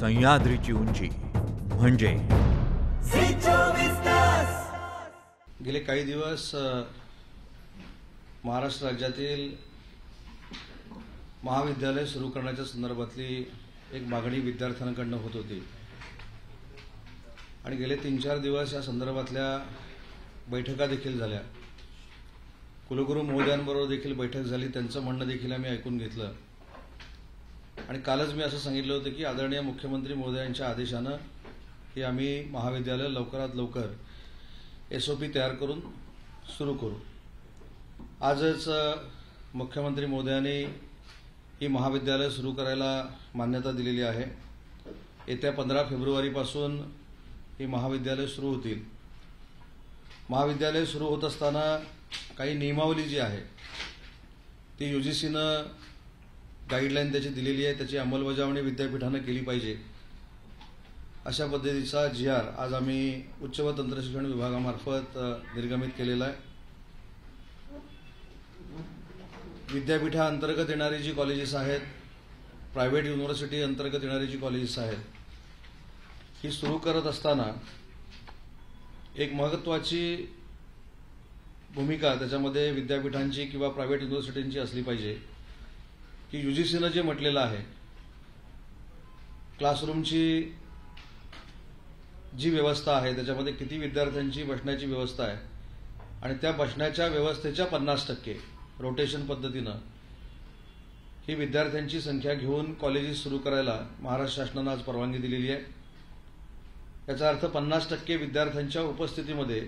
सह्याद्रीची उंची. म्हणजे? गेले काही दिवस महाराष्ट्र राज्यातील महाविद्यालय सुरू करण्याच्या संदर्भातली एक मागणी विद्यार्थ्यांकडनं होत होती. आणि गेले तीन चार दिवस या संदर्भातल्या बैठका देखील झाल्या. कुलगुरू महोदयांबरोबर देखील बैठक झाली. त्यांचं म्हणणं देखील आम्ही ऐकून घेतलं. आणि कालच मी असं सांगितलं होतं की आदरणीय मुख्यमंत्री महोदयांच्या आदेशानं की आम्ही महाविद्यालय लवकरात लवकर एस ओ पी तयार करून सुरू करू. आजच मुख्यमंत्री महोदयांनी ही महाविद्यालय सुरू करायला मान्यता दिलेली आहे. येत्या पंधरा फेब्रुवारीपासून ही महाविद्यालय सुरू होतील. महाविद्यालय सुरू होत असताना काही नियमावली जी आहे ती यू जी सीनं गाईडलाईन त्याची दिलेली आहे त्याची अंमलबजावणी विद्यापीठानं केली पाहिजे. अशा पद्धतीचा जी आर आज आम्ही उच्च व तंत्रशिक्षण विभागामार्फत निर्गमित केलेला आहे. विद्यापीठाअंतर्गत येणारी जी कॉलेजेस आहेत प्रायव्हेट युनिव्हर्सिटी अंतर्गत येणारी जी कॉलेजेस आहेत ही सुरू करत असताना एक महत्त्वाची भूमिका त्याच्यामध्ये विद्यापीठांची किंवा प्रायव्हेट युनिव्हर्सिटींची असली पाहिजे. की यू जी सीनं जे म्हटलेलं आहे क्लासरूमची जी व्यवस्था आहे त्याच्यामध्ये किती विद्यार्थ्यांची बसण्याची व्यवस्था आहे आणि त्या बसण्याच्या व्यवस्थेच्या पन्नास टक्के रोटेशन पद्धतीनं ही विद्यार्थ्यांची संख्या घेऊन कॉलेजेस सुरू करायला महाराष्ट्र शासनानं आज परवानगी दिलेली आहे. याचा अर्थ पन्नास टक्के विद्यार्थ्यांच्या उपस्थितीमध्ये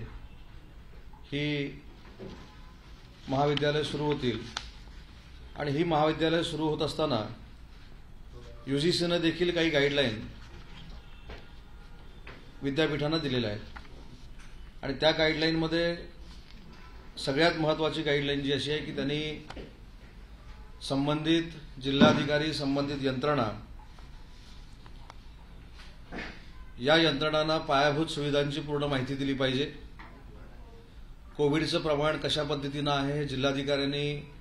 ही महाविद्यालय सुरू होतील. आणि ही महाविद्यालय सुरू होत असताना यू जी सीनं देखील काही गाईडलाईन विद्यापीठांना दिलेल्या आहेत. आणि त्या गाईडलाईनमध्ये सगळ्यात महत्त्वाची गाईडलाईन जी अशी आहे की त्यांनी संबंधित जिल्हाधिकारी संबंधित यंत्रणा या यंत्रणांना पायाभूत सुविधांची पूर्ण माहिती दिली पाहिजे. कोविडचं प्रमाण कशा पद्धतीनं आहे हे जिल्हाधिकाऱ्यांनी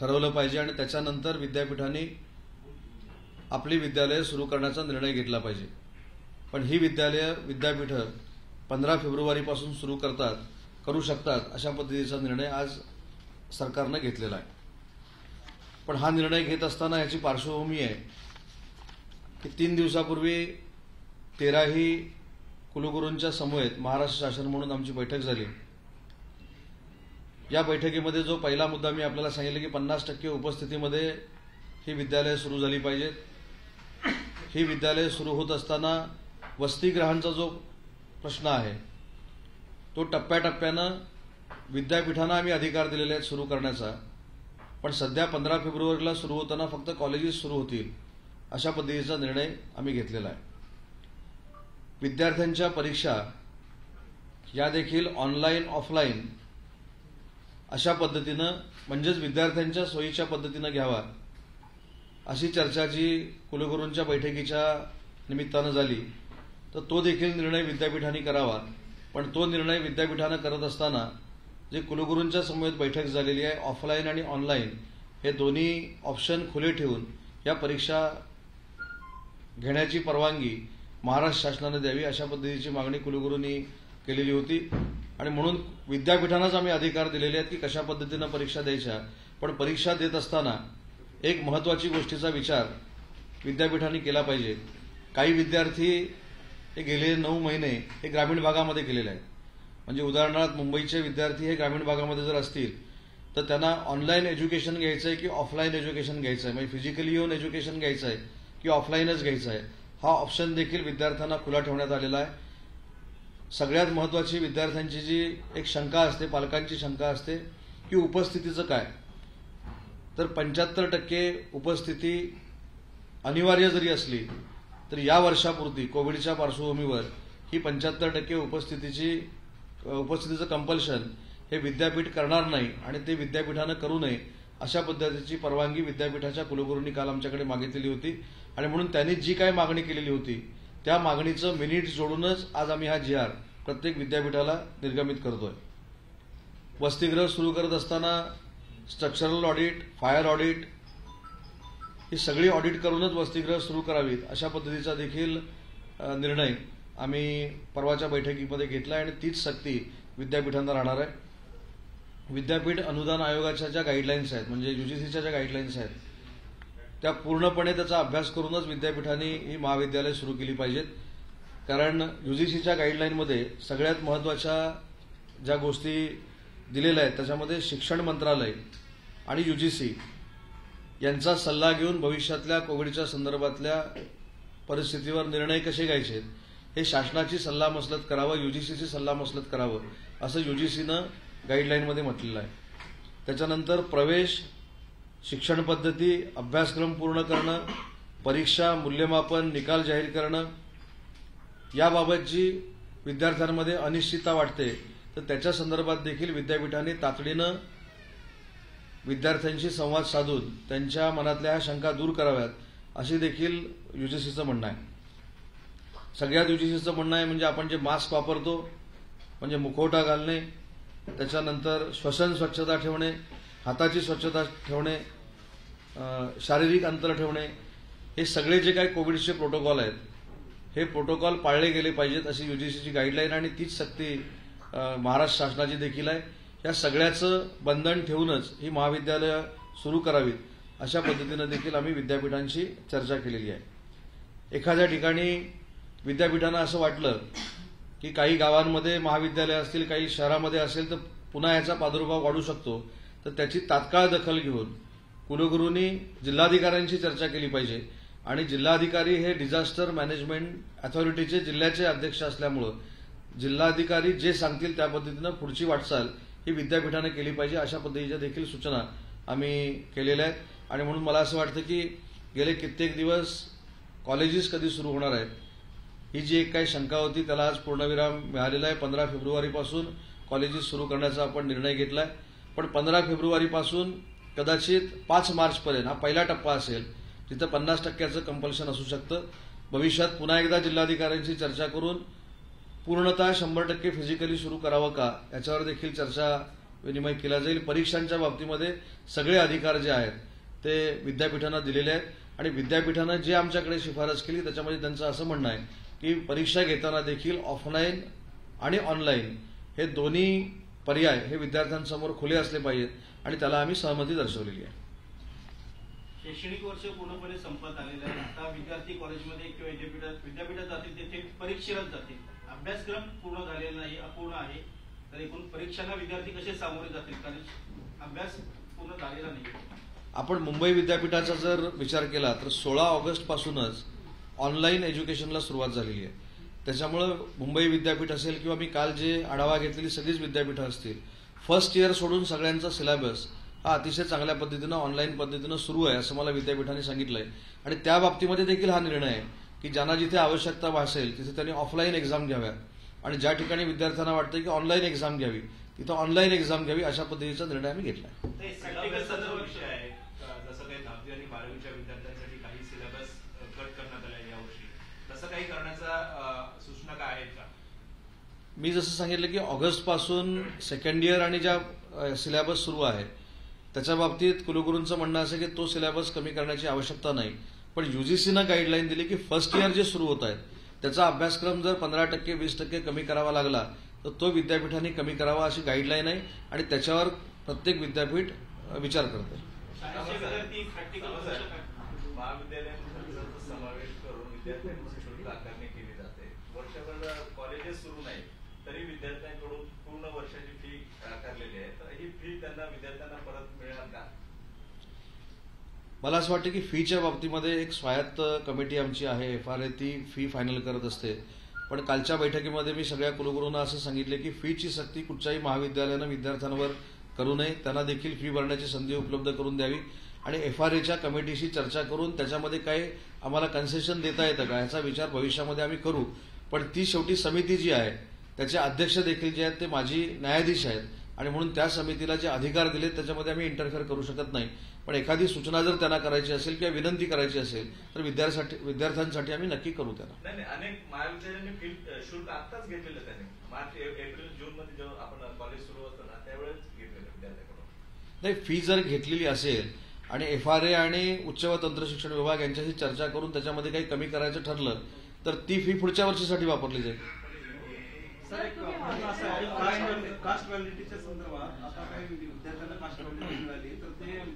ठरवलं पाहिजे आणि त्याच्यानंतर विद्यापीठांनी आपली विद्यालयं सुरू करण्याचा निर्णय घेतला पाहिजे. पण ही विद्यालय विद्यापीठं पंधरा फेब्रुवारीपासून सुरू करतात करू शकतात अशा पद्धतीचा निर्णय आज सरकारनं घेतलेला आहे. पण हा निर्णय घेत असताना याची पार्श्वभूमी आहे की तीन दिवसापूर्वी तेराही कुलगुरूंच्या समवेत महाराष्ट्र शासन म्हणून आमची बैठक झाली. या बैठकीमध्ये जो पहिला मुद्दा मी आपल्याला सांगितलं की पन्नास टक्के उपस्थितीमध्ये ही विद्यालय सुरू झाली पाहिजेत. ही विद्यालयं सुरू होत असताना वसतिग्रहांचा जो प्रश्न आहे तो टप्प्याटप्प्यानं विद्यापीठांना आम्ही अधिकार दिलेले आहेत सुरू करण्याचा. पण सध्या पंधरा फेब्रुवारीला सुरू होताना फक्त कॉलेजेस सुरू होतील अशा पद्धतीचा निर्णय आम्ही घेतलेला आहे. विद्यार्थ्यांच्या परीक्षा या देखील ऑनलाईन ऑफलाईन अशा पद्धतीनं म्हणजेच विद्यार्थ्यांच्या सोयीच्या पद्धतीनं घ्यावा. अशी चर्चा जी कुलगुरूंच्या बैठकीच्या निमित्तानं झाली. तर तो देखील निर्णय विद्यापीठाने करावा. पण तो निर्णय विद्यापीठानं करत असताना जे कुलगुरूंच्या समवेत बैठक झालेली आहे ऑफलाईन आणि ऑनलाईन हे दोन्ही ऑप्शन खुले ठेवून या परीक्षा घेण्याची परवानगी महाराष्ट्र शासनानं द्यावी अशा पद्धतीची मागणी कुलगुरूंनी केलेली होती. आणि म्हणून विद्यापीठांनाच आम्ही अधिकार दिलेले आहेत की कशा पद्धतीनं परीक्षा द्यायच्या. पण परीक्षा देत असताना एक महत्त्वाची गोष्टीचा विचार विद्यापीठांनी केला पाहिजे. काही विद्यार्थी हे गेले नऊ महिने हे ग्रामीण भागामध्ये केलेले आहेत. म्हणजे उदाहरणार्थ मुंबईचे विद्यार्थी हे ग्रामीण भागामध्ये जर असतील तर त्यांना ऑनलाईन एज्युकेशन घ्यायचं आहे की ऑफलाईन एज्युकेशन घ्यायचं आहे म्हणजे फिजिकली येऊन एज्युकेशन घ्यायचं आहे की ऑफलाईनच घ्यायचं आहे हा ऑप्शन देखील विद्यार्थ्यांना खुला ठेवण्यात आलेला आहे. सगळ्यात महत्त्वाची विद्यार्थ्यांची जी एक शंका असते पालकांची शंका असते की उपस्थितीचं काय? तर पंच्याहत्तर टक्के उपस्थिती अनिवार्य जरी असली तर या वर्षापुरती कोविडच्या पार्श्वभूमीवर ही पंच्याहत्तर टक्के उपस्थितीची उपस्थितीचं कंपल्शन हे विद्यापीठ करणार नाही आणि ते विद्यापीठानं करू नये अशा पद्धतीची परवानगी विद्यापीठाच्या कुलगुरूंनी काल आमच्याकडे मागितलेली होती. आणि म्हणून त्यांनी जी काय मागणी केलेली होती त्या मागणीचं मिनिट जोडूनच आज आम्ही हा जी आर प्रत्येक विद्यापीठाला निर्गमित करतोय. वसतिगृह सुरू करत असताना स्ट्रक्चरल ऑडिट फायर ऑडिट ही सगळी ऑडिट करूनच वसतिगृह सुरू करावीत अशा पद्धतीचा देखील निर्णय आम्ही परवाच्या बैठकीमध्ये घेतला आणि तीच सक्ती विद्यापीठांना राहणार आहे. विद्यापीठ अनुदान आयोगाच्या ज्या गाईडलाईन्स आहेत म्हणजे युजीसीच्या ज्या गाईडलाईन्स आहेत त्या पूर्णपणे त्याचा अभ्यास करूनच विद्यापीठांनी ही महाविद्यालय सुरू केली पाहिजेत. कारण युजीसीच्या गाईडलाईनमध्ये सगळ्यात महत्त्वाच्या ज्या गोष्टी दिलेल्या आहेत त्याच्यामध्ये शिक्षण मंत्रालय आणि युजीसी यांचा सल्ला घेऊन भविष्यातल्या कोविडच्या संदर्भातल्या परिस्थितीवर निर्णय कसे घ्यायचे हे शासनाची सल्लामसलत करावं युजीसीची सल्लामसलत करावं असं युजीसीनं गाईडलाईनमध्ये म्हटलेलं आहे. त्याच्यानंतर प्रवेश शिक्षण पद्धती अभ्यासक्रम पूर्ण करणं परीक्षा मूल्यमापन निकाल जाहीर करणं याबाबत जी विद्यार्थ्यांमध्ये अनिश्चितता वाटते तर त्याच्या संदर्भात देखील विद्यापीठाने तातडीनं विद्यार्थ्यांशी संवाद साधून त्यांच्या मनातल्या ह्या शंका दूर कराव्यात अशी देखील युजीसीचं म्हणणं आहे. सगळ्यात युजीसीचं म्हणणं आहे म्हणजे आपण जे मास्क वापरतो म्हणजे मुखवटा घालणे त्याच्यानंतर श्वसन स्वच्छता ठेवणे हाताची स्वच्छता ठेवणे शारीरिक अंतर ठेवणे हे सगळे जे काही कोविडचे प्रोटोकॉल आहेत हे प्रोटोकॉल पाळले गेले पाहिजेत अशी युजीसीची गाईडलाईन आणि तीच सक्ती महाराष्ट्र शासनाची देखील आहे. या सगळ्याचं बंधन ठेवूनच ही महाविद्यालयं सुरू करावीत अशा पद्धतीनं देखील आम्ही विद्यापीठांशी चर्चा केलेली आहे. एखाद्या ठिकाणी विद्यापीठांना असं वाटलं की काही गावांमध्ये महाविद्यालय असतील काही शहरामध्ये असेल तर पुन्हा याचा प्रादुर्भाव वाढू शकतो. तर त्याची तात्काळ दखल घेऊन कुलगुरूंनी जिल्हाधिकाऱ्यांशी चर्चा केली पाहिजे. आणि जिल्हाधिकारी हे डिझास्टर मॅनेजमेंट अथॉरिटीचे जिल्ह्याचे अध्यक्ष असल्यामुळं जिल्हाधिकारी जे सांगतील त्या पद्धतीनं पुढची वाटचाल ही विद्यापीठाने केली पाहिजे अशा पद्धतीच्या देखील सूचना आम्ही केलेल्या आहेत. आणि म्हणून मला असं वाटतं की गेले कित्येक दिवस कॉलेजेस कधी सुरू होणार आहेत ही जी एक काही शंका होती त्याला आज पूर्णविराम मिळालेला आहे. पंधरा फेब्रुवारीपासून कॉलेजेस सुरू करण्याचा आपण निर्णय घेतला आहे पण पंधरा फेब्रुवारीपासून कदाचित पाच मार्चपर्यंत हा पहिला टप्पा असेल तिथं पन्नास टक्क्याचं कंपल्शन असू शकतं. भविष्यात पुन्हा एकदा जिल्हाधिकाऱ्यांशी चर्चा करून पूर्णतः शंभर टक्के फिजिकली सुरू करावं का याच्यावर देखील चर्चा विनिमय केला जाईल. परीक्षांच्या बाबतीमध्ये सगळे अधिकार जे आहेत ते विद्यापीठांना दिलेले आहेत. आणि विद्यापीठानं जे आमच्याकडे शिफारस केली त्याच्यामध्ये त्यांचं असं म्हणणं आहे की परीक्षा घेताना देखील ऑफलाईन आणि ऑनलाईन हे दोन्ही पर्याय हे विद्यार्थ्यांसमोर खुले असले पाहिजेत आणि त्याला आम्ही सहमती दर्शवलेली आहे. शैक्षणिक वर्ष पूर्णपणे संपत आलेलं आहे. आता विद्यार्थी कॉलेजमध्ये किंवा विद्यापीठात विद्यापीठात जातील ते थेट परीक्षेलाच जातील. अभ्यासक्रम पूर्ण झालेला नाही अपूर्ण आहे. तर एकूण परीक्षांना विद्यार्थी कसे सामोरे जातील? कारण अभ्यास पूर्ण झालेला नाही. आपण मुंबई विद्यापीठाचा जर विचार केला तर सोळा ऑगस्ट पासूनच ऑनलाईन एज्युकेशनला सुरुवात झालेली आहे. त्याच्यामुळं मुंबई विद्यापीठ असेल किंवा मी काल जे आढावा घेतलेली सगळीच विद्यापीठं असतील फर्स्ट इयर सोडून सगळ्यांचा सिलेबस हा अतिशय चांगल्या पद्धतीनं ऑनलाईन पद्धतीनं सुरू आहे असं मला विद्यापीठाने सांगितलंय. आणि त्या बाबतीमध्ये देखील हा निर्णय आहे की ज्यांना जिथे आवश्यकता भासेल तिथे त्यांनी ऑफलाईन एक्झाम घ्याव्या आणि ज्या ठिकाणी विद्यार्थ्यांना वाटतं की ऑनलाईन एक्झाम घ्यावी तिथं ऑनलाईन एक्झाम घ्यावी अशा पद्धतीचा निर्णय आम्ही घेतला आहे ते सिलेबसचा प्रॅक्टिकल जो संदर्भ विषय आहे अ, जसं काही दहावी आणि बारावीच्या विद्यार्थ्यांसाठी काही सिलेबस कट करण्यात आला यावर्षी तसं काही करण्याचा अ, सूचना काय आहेत का मी जसं सांगितलं की ऑगस्टपासून सेकंड इयर आणि ज्या सिलेबस सुरू आहे त्याच्या बाबतीत कुलगुरूंचं म्हणणं असं की तो सिलेबस कमी करण्याची आवश्यकता नाही. पण युजीसीनं गाईडलाईन दिली की फर्स्ट इयर जे सुरू होत आहेत त्याचा अभ्यासक्रम जर पंधरा टक्के वीस टक्के कमी करावा लागला तर तो विद्यापीठाने कमी करावा अशी गाईडलाईन आहे आणि त्याच्यावर प्रत्येक विद्यापीठ विचार करते आहे. महाविद्यालयांचा समावेश करून विद्यार्थ्यांची शुल्क आकारणी केली जाते वर्षभर कॉलेजेस सुरू नाही तरी विद्यार्थ्यांकडून पूर्ण वर्षाची फी आकारलेली आहे तर ही फी त्यांना विद्यार्थ्यांना परत मिळणार का मला असं वाटतं की फीच्या बाबतीमध्ये एक स्वायत्त कमिटी आमची आहे. एफ आर ए ती फी फायनल करत असते. पण कालच्या बैठकीमध्ये मी सगळ्या कुलगुरूंना असं सांगितलं की फीची सक्ती कुठच्याही महाविद्यालयानं विद्यार्थ्यांवर करू नये. त्यांना देखील फी भरण्याची संधी उपलब्ध करून द्यावी. आणि एफ आर एच्या कमिटीशी चर्चा करून त्याच्यामध्ये काही आम्हाला कन्सेशन देता येतं का याचा विचार भविष्यामध्ये आम्ही करू. पण ती शेवटी समिती जी आहे त्याचे अध्यक्ष देखील जे आहेत ते माजी न्यायाधीश आहेत. आणि म्हणून त्या समितीला जे अधिकार दिलेत त्याच्यामध्ये आम्ही इंटरफेअर करू शकत नाही. पण एखादी सूचना जर त्यांना करायची असेल किंवा विनंती करायची असेल तर विद्यार्थ्यांसाठी विद्यार्थ्यांसाठी आम्ही नक्की करू त्यांना. नाही नाही अनेक महाविद्यालयांनी फी शुल्क आत्ताच घेतलेलं त्याने. मार्च एप्रिल जून मध्ये जेव्हा आपण कॉलेज सुरू होतं ना त्यावेळेस घेतलेलं विद्यार्थ्यांकडून. नाही फी जर घेतलेली असेल आणि एफ आर ए आणि उच्च व तंत्र शिक्षण विभाग यांच्याशी चर्चा करून त्याच्यामध्ये काही कमी करायचं ठरलं तर ती फी पुढच्या वर्षीसाठी वापरली जाईल. कास्ट संदर्भात आता काही विद्यार्थ्यांना कास्ट मिळाली.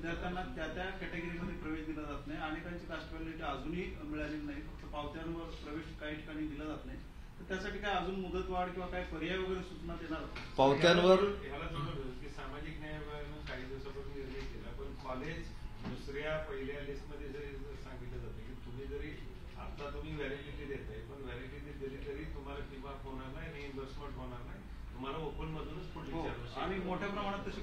विद्यार्थ्यांना त्या त्या कॅटेगरीमध्ये प्रवेश दिला जात नाही अनेकांची कास्ट व्हॅलिडिटी अजूनही मिळालेली नाही. फक्त पावत्यांवर प्रवेश काही ठिकाणी दिला जात नाही. तर त्यासाठी काय अजून मुदतवाढ किंवा काय पर्याय वगैरे सूचना देणार आहात? पावत्यांवर ह्याला जोडून की सामाजिक न्याय विभागानं काही दिवसापूर्वी निर्णय केला पण कॉलेज दुसऱ्या पहिल्या लिस्टमध्ये जरी सांगितलं जातं की तुम्ही जरी आता तुम्ही व्हॅलिडिटी देताय पण व्हॅलिडिटी दिली तरी तुम्हाला किंवा होणार नाही रिइन्बर्समेंट होणार नाही. तुम्हाला ओपन मधूनच पुढील हो,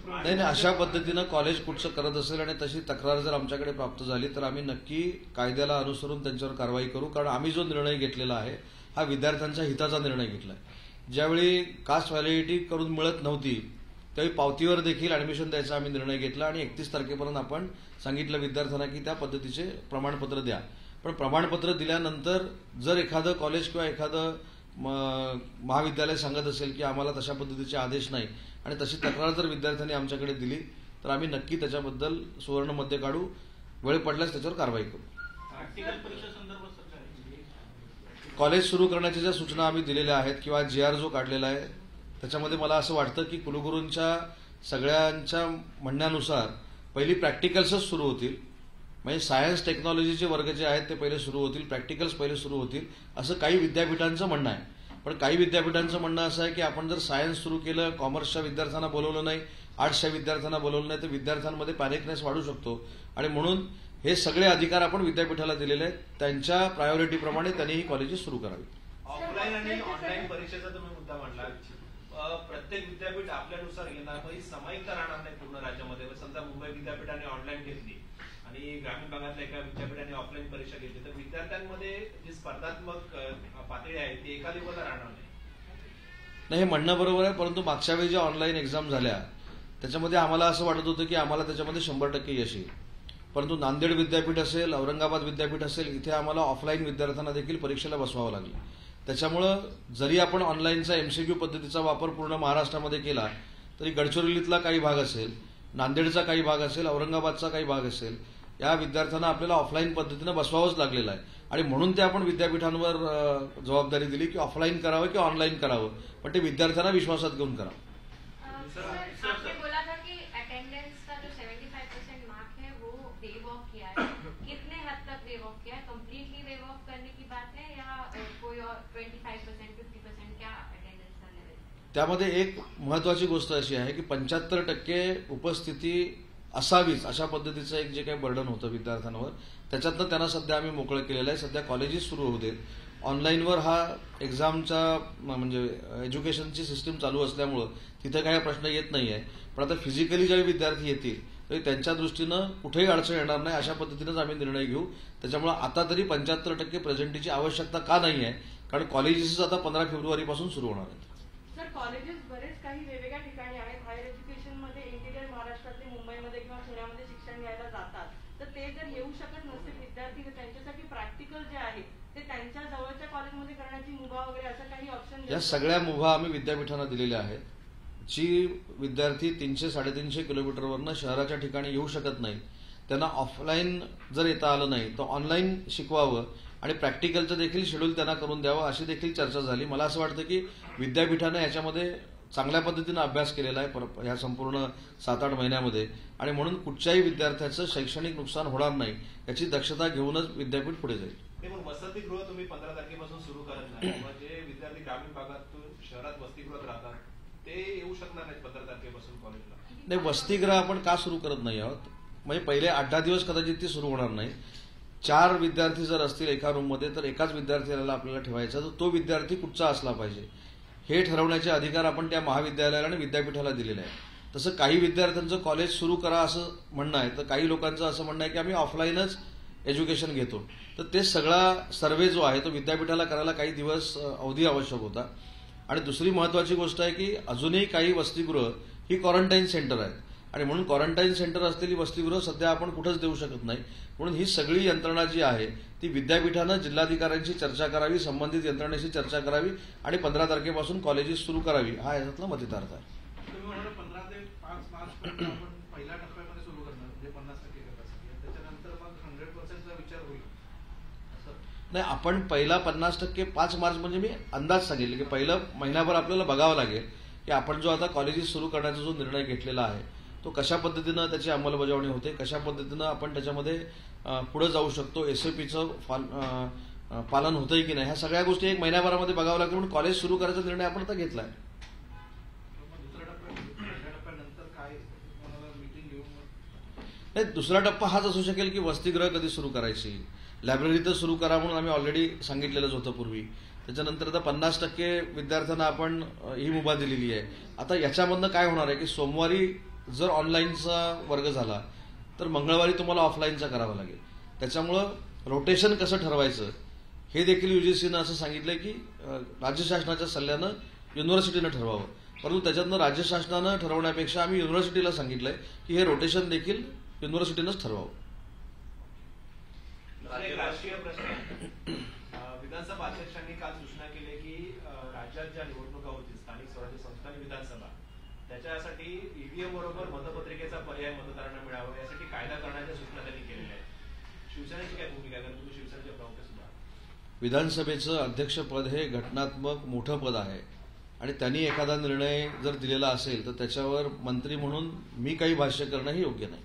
नाही नाही अशा पद्धतीनं कॉलेज कुठचं करत असेल आणि तशी तक्रार जर आमच्याकडे प्राप्त झाली तर आम्ही नक्की कायद्याला अनुसरून त्यांच्यावर कारवाई करू कारण आम्ही जो निर्णय घेतलेला आहे हा विद्यार्थ्यांच्या हिताचा निर्णय घेतला आहे ज्यावेळी कास्ट व्हॅलिडिटी करून मिळत नव्हती त्यावेळी पावतीवर देखील ऍडमिशन द्यायचा आम्ही निर्णय घेतला आणि एकतीस तारखेपर्यंत आपण सांगितलं विद्यार्थ्यांना की त्या पद्धतीचे प्रमाणपत्र द्या. पण प्रमाणपत्र दिल्यानंतर जर एखादं कॉलेज किंवा एखादं म- महाविद्यालय सांगत असेल की आम्हाला तशा पद्धतीचे आदेश नाही. आणि तशी तक्रार जर विद्यार्थ्यांनी आमच्याकडे दिली तर आम्ही नक्की त्याच्याबद्दल सुवर्णमध्ये काढू. वेळ पडल्यास त्याच्यावर कारवाई करू. कॉलेज सुरू करण्याच्या ज्या सूचना आम्ही दिलेल्या आहेत किंवा जी आर जो काढलेला आहे त्याच्यामध्ये मला असं वाटतं की कुलगुरूंच्या सगळ्यांच्या म्हणण्यानुसार पहिली प्रॅक्टिकल्सच सुरू होतील. म्हणजे सायन्स टेक्नॉलॉजीचे वर्ग जे आहेत ते पहिले सुरू होतील प्रॅक्टिकल्स पहिले सुरू होतील असं काही विद्यापीठांचं म्हणणं आहे. पण काही विद्यापीठांचं म्हणणं असं आहे की आपण जर सायन्स सुरू केलं कॉमर्सच्या विद्यार्थ्यांना बोलवलं नाही आर्ट्सच्या विद्यार्थ्यांना बोलवलं नाही तर विद्यार्थ्यांमध्ये पॅनिकनेस वाढू शकतो. आणि म्हणून हे सगळे अधिकार आपण विद्यापीठाला दिलेले आहेत. त्यांच्या प्रायोरिटीप्रमाणे त्यांनी ही कॉलेजेस सुरू करावी. ऑफलाईन आणि ऑनलाईन परीक्षेचा तुम्ही मुद्दा मांडला. प्रत्येक विद्यापीठ आपल्यानुसार घेणार समायिकता राहणार नाही पूर्ण राज्यामध्ये. समजा मुंबई विद्यापीठाने ऑनलाईन घेतली. आणि ग्रामीण भागातल्या एका विद्यापीठाने ऑफलाईन परीक्षा घेतली. तर विद्यार्थ्यांमध्ये जी स्पर्धात्मक पातळी आहे ती एका लेवलला राहणार नाही. नाही हे म्हणणं बरोबर आहे परंतु मागच्या वेळी ज्या ऑनलाईन एक्झाम झाल्या त्याच्यामध्ये आम्हाला असं वाटत होतं की आम्हाला त्याच्यामध्ये शंभर टक्के यश येईल. परंतु नांदेड विद्यापीठ असेल औरंगाबाद विद्यापीठ असेल इथे आम्हाला ऑफलाईन विद्यार्थ्यांना देखील परीक्षेला बसवावं लागलं. त्याच्यामुळं जरी आपण ऑनलाईनचा एमसीक्यू पद्धतीचा वापर पूर्ण महाराष्ट्रामध्ये केला तरी गडचिरोलीतला काही भाग असेल नांदेडचा काही भाग असेल औरंगाबादचा काही भाग असेल या विद्यार्थ्यांना आपल्याला ऑफलाईन पद्धतीनं बसवावंच लागलेलं आहे. आणि म्हणून ते आपण विद्यापीठांवर जबाबदारी दिली की ऑफलाईन करावं की ऑनलाईन करावं. पण ते विद्यार्थ्यांना विश्वासात घेऊन करावं सर आपने बोला था कि अटेंडेंस का जो 75 परसेंट मार्क है वो वेव ऑफ किया है. कितने हद तक वेव ऑफ किया है? कम्प्लीटली वेव ऑफ करने की बात है या अ, कोई और 25 परसेंट फिफ्टी परसेंट क्या अटेंडेंस का लेवल है? त्यामध्ये एक महत्वाची गोष्ट अशी आहे की पंच्याहत्तर टक्के उपस्थिती असावीच अशा पद्धतीचं एक जे काही बर्डन होतं विद्यार्थ्यांवर त्याच्यातनं त्यांना सध्या आम्ही मोकळं केलेलं आहे. सध्या कॉलेजेस सुरू होऊ देत. ऑनलाईनवर हा एक्झामचा म्हणजे एज्युकेशनची सिस्टीम चालू असल्यामुळं तिथं काही प्रश्न येत नाही आहे पण आता फिजिकली ज्यावेळी विद्यार्थी येतील तरी त्यांच्या दृष्टीनं कुठेही अडचण येणार नाही अशा पद्धतीनंच आम्ही निर्णय घेऊ. त्याच्यामुळं आता तरी पंच्याहत्तर टक्के प्रेझेंटीची आवश्यकता का नाही आहे कारण कॉलेजेस आता पंधरा फेब्रुवारीपासून सुरू होणार आहेत. सर कॉलेजेस बरेच काही वेगवेगळ्या आहेत हायर एज्युकेशनमध्ये इंटिरियर महाराष्ट्रातले मुंबईमध्ये किंवा पुण्यामध्ये शिक्षण घ्यायला जातात तर ते जर येऊ शकत नसतील विद्यार्थी तर त्यांच्यासाठी प्रॅक्टिकल जे आहे ते त्यांच्या जवळच्या कॉलेजमध्ये करण्याची मुभा वगैरे असं काही ऑप्शन या सगळ्या मुभा आम्ही विद्यापीठांना दिलेल्या आहेत. जी विद्यार्थी तीनशे साडेतीनशे किलोमीटरवरनं शहराच्या ठिकाणी येऊ शकत नाही त्यांना ऑफलाईन जर येता आलं नाही तर ऑनलाईन शिकवावं आणि प्रॅक्टिकलचं देखील शेड्यूल त्यांना करून द्यावं अशी देखील चर्चा झाली. मला असं वाटतं की विद्यापीठानं याच्यामध्ये चांगल्या पद्धतीनं अभ्यास केलेला आहे पर- ह्या संपूर्ण सात आठ महिन्यामध्ये. आणि म्हणून कुठच्याही विद्यार्थ्याचं शैक्षणिक नुकसान होणार नाही याची दक्षता घेऊनच विद्यापीठ पुढे जाईल. वसतिगृह तुम्ही पंधरा तारखेपासून सुरू करत नाही. ग्रामीण भागातून शहरात वसतिगृहात राहतात ते येऊ शकणार नाहीत पंधरा तारखेपासून कॉलेजला नाही वसतिगृह आपण का सुरू करत नाही आहोत? म्हणजे पहिले आठ दहा दिवस कदाचित ती सुरू होणार नाही. चार विद्यार्थी जर असतील एका रूममध्ये तर एकाच विद्यार्थ्याला आपल्याला ठेवायचा तर तो विद्यार्थी कुठचा असला पाहिजे. हे ठरवण्याचे अधिकार आपण त्या महाविद्यालयाला आणि विद्यापीठाला दिलेले आहे तसं काही विद्यार्थ्यांचं कॉलेज सुरू करा असं म्हणणं आहे तर काही लोकांचं असं म्हणणं आहे की आम्ही ऑफलाईनच एज्युकेशन घेतो. तर ते सगळा सर्वे जो आहे तो विद्यापीठाला करायला काही दिवस अवधी आवश्यक होता. आणि दुसरी महत्वाची गोष्ट आहे की अजूनही काही वसतिगृह ही क्वारंटाईन सेंटर आहेत. आणि म्हणून क्वारंटाईन सेंटर असलेली वसतिगृह सध्या आपण कुठंच देऊ शकत नाही. म्हणून ही सगळी यंत्रणा जी आहे ती विद्यापीठानं जिल्हाधिकाऱ्यांशी चर्चा करावी संबंधित यंत्रणेशी चर्चा करावी आणि पंधरा तारखेपासून कॉलेजेस सुरू करावी. हा याच्यातला मतितार्थ आहे तुम्ही म्हणाले पंधरा ते पाच मार्च पर्यंत आपण पहिल्या टप्प्यामध्ये सुरू करणार म्हणजे पन्नास टक्के capacity. नाही आपण पहिला पन्नास टक्के पाच मार्च म्हणजे मी अंदाज सांगितले की पहिलं महिनाभर आपल्याला बघावं लागेल की आपण जो आता कॉलेजेस सुरू करण्याचा जो निर्णय घेतलेला आहे तो कशा पद्धतीनं त्याची अंमलबजावणी होते कशा पद्धतीनं आपण त्याच्यामध्ये पुढे जाऊ शकतो एस पीचं पालन होतंय की नाही ह्या सगळ्या गोष्टी एक महिन्याभरामध्ये बघावं लागतील म्हणून कॉलेज सुरू करायचा निर्णय आपण आता घेऊन? मग नाही दुसरा टप्पा हाच असू शकेल की वसतिगृह कधी सुरू करायची लायब्ररी तर सुरू करा म्हणून आम्ही ऑलरेडी सांगितलेलंच होतं पूर्वी. त्याच्यानंतर आता पन्नास टक्के विद्यार्थ्यांना आपण ही मुभा दिलेली आहे. आता याच्यामधनं काय होणार आहे की सोमवारी जर ऑनलाईनचा वर्ग झाला तर मंगळवारी तुम्हाला ऑफलाईनचा करावा लागेल. त्याच्यामुळं रोटेशन कसं ठरवायचं हे देखील युजीसीनं असं सांगितलंय की राज्य शासनाच्या सल्ल्यानं युनिव्हर्सिटीनं ठरवावं. परंतु त्याच्यातनं राज्य शासनानं ठरवण्यापेक्षा आम्ही युनिव्हर्सिटीला सांगितलंय की हे रोटेशन देखील युनिव्हर्सिटीनंच ठरवावं. राजकीय प्रश्न विधानसभा अध्यक्षांनी काल सूचना केली की राज्यात ज्या निवडणुका होतील स्थानिक स्वराज्य संस्था आणि विधानसभा त्याच्यासाठी ईव्हीएम बरोबर मतपत्रिकेचा पर्याय मतदारांना मिळावा यासाठी कायदा करण्याच्या सूचना त्यांनी केलेल्या आहेत. शिवसेनेची काय भूमिका कारण तुम्ही शिवसेनेचे प्रमुख सुद्धा. विधानसभेचं अध्यक्षपद हे घटनात्मक मोठं पद आहे. आणि त्यांनी एखादा निर्णय जर दिलेला असेल तर त्याच्यावर मंत्री म्हणून मी काही भाष्य करणं हे योग्य नाही.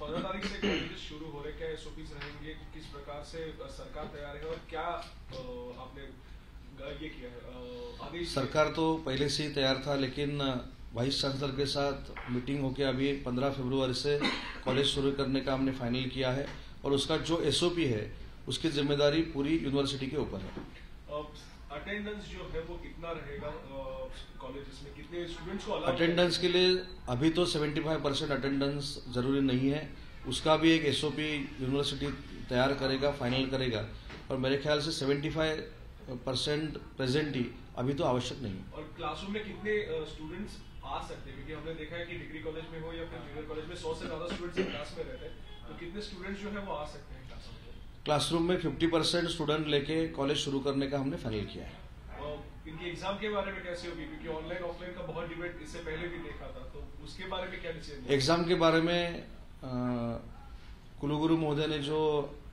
पंद्रह तारीख से कॉलेजेस शुरू हो रहे क्या रहेंगे? किस प्रकार से सरकार तैयार है? और क्या आपने ये किया है? आदेश सरकार तो पहले से ही तैयार था लेकिन वाइस चांसलर के साथ मीटिंग होकर अभी 15 फरवरी से कॉलेज शुरू करने का हमने फाइनल किया है। और उसका जो एसओपी है उसकी ज़िम्मेदारी पूरी यूनिवर्सिटी के ऊपर है। अटेंडेंस जो है वो कितना रहेगा कॉलेजेस में? कितने स्टूडेंट्स को अटेंडेंस के लिए अभी तो 75 परसेंट अटेंडेंस ज़रूरी नहीं है। उसका भी एक एसओपी यूनिवर्सिटी तैयार करेगा फाइनल करेगा। और मेरे ख्याल से 75 परसेंट प्रेजेंट ही अभी तो आवश्यक नहीं है। और क्लासरूम में कितने स्टूडेंट्स आ सकते हैं? क्योंकि हमने देखा है कि डिग्री कॉलेज में हो या फिर जूनियर कॉलेज में सौ से ज़्यादा स्टूडेंट्स क्लास में रहते हैं। तो कितने स्टूडेंट्स जो है वो आ सकते हैं? क्लासरूम में क्लासरूम 50 परसेंट स्टूडेंट लेके कॉलेज शुरू करने का हमने फाइनल किया है। एग्ज़ाम के बारे में कैसे होगी? क्योंकि ऑनलाइन ऑफलाइन का बहुत डिबेट इससे पहले भी देखा था तो उसके बारे में क्या डिसीज़न एग्ज़ाम के बारे में कुलगुरु महोदय ने जो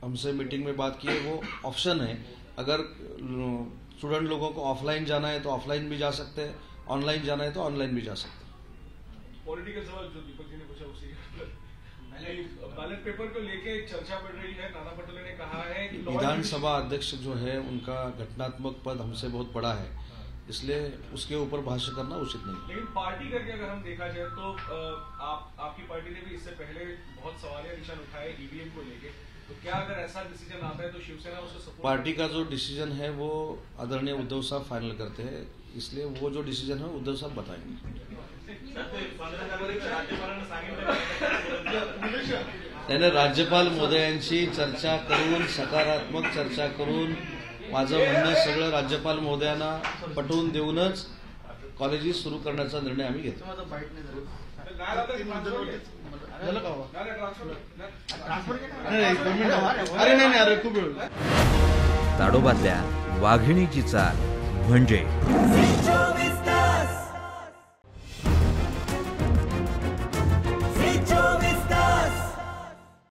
हमसे मीटिंग में बात की है वो ऑप्शन है। अगर स्टूडेंट लोगों को ऑफलाइन जाना है तो ऑफलाइन भी जा सकते हैं ऑनलाइन जाना है तो ऑनलाइन भी जा सकते हैं। पॉलिटिकल सवाल जो बैलेट पेपर को लेके चर्चा बढ़ रही है। नाना पटोले ने कहा है कि विधानसभा अध्यक्ष जो है उनका घटनात्मक पद हमसे बहुत बड़ा है। इसलिए उसके ऊपर भाष्य करना उचित नहीं लेकिन पार्टी करके अगर हम देखा जाए तो आप आपकी पार्टी ने भी इससे पहले बहुत सवाल या निशान उठाए ईवीएम को लेके। तो क्या अगर ऐसा डिसीज़न आता है तो शिवसेना उसे सपोर्ट पार्टी का जो डिसीज़न है वो आदरणीय उद्धव साहब फाइनल करते हैं। इसलिए वो जो डिसीज़न है उद्धव साहब बताएँगे। त्यानं राज्यपाल महोदयांशी चर्चा करून सकारात्मक चर्चा करून माझं म्हणणं सगळं राज्यपाल महोदयांना पटवून देऊनच कॉलेजेस सुरू करण्याचा निर्णय आम्ही घेतो. अरे नाही अरे खूप ताडोबातल्या वाघिणीची चाल म्हणजे